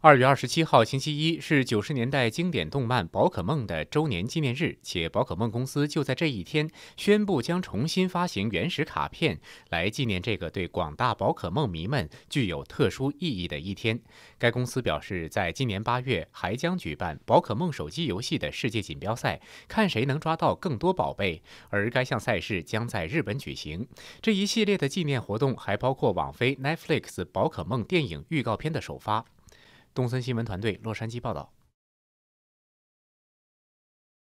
二月二十七号，星期一是九十年代经典动漫《宝可梦》的周年纪念日，且宝可梦公司就在这一天宣布将重新发行原始卡片，来纪念这个对广大宝可梦迷们具有特殊意义的一天。该公司表示，在今年八月还将举办宝可梦手机游戏的世界锦标赛，看谁能抓到更多宝贝，而该项赛事将在日本举行。这一系列的纪念活动还包括网飞 Netflix 宝可梦电影预告片的首发。东森新闻团队洛杉矶报道。